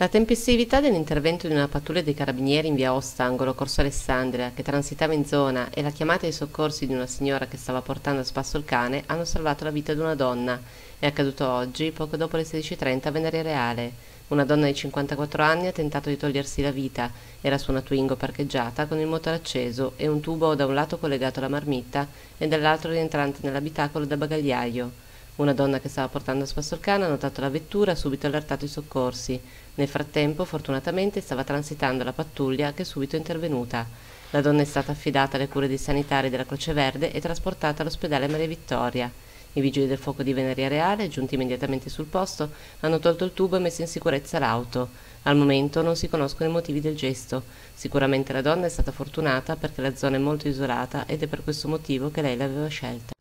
La tempestività dell'intervento di una pattuglia dei carabinieri in via Osta, angolo Corso Alessandria, che transitava in zona, e la chiamata ai soccorsi di una signora che stava portando a spasso il cane hanno salvato la vita di una donna. È accaduto oggi, poco dopo le 16.30 a Venaria Reale. Una donna di 54 anni ha tentato di togliersi la vita. Era su una Twingo parcheggiata con il motore acceso e un tubo da un lato collegato alla marmitta e dall'altro rientrante nell'abitacolo da bagagliaio. Una donna che stava portando a spasso il cane ha notato la vettura e ha subito allertato i soccorsi. Nel frattempo, fortunatamente, stava transitando la pattuglia che è subito intervenuta. La donna è stata affidata alle cure dei sanitari della Croce Verde e trasportata all'ospedale Maria Vittoria. I vigili del fuoco di Veneria Reale, giunti immediatamente sul posto, hanno tolto il tubo e messo in sicurezza l'auto. Al momento non si conoscono i motivi del gesto. Sicuramente la donna è stata fortunata perché la zona è molto isolata ed è per questo motivo che lei l'aveva scelta.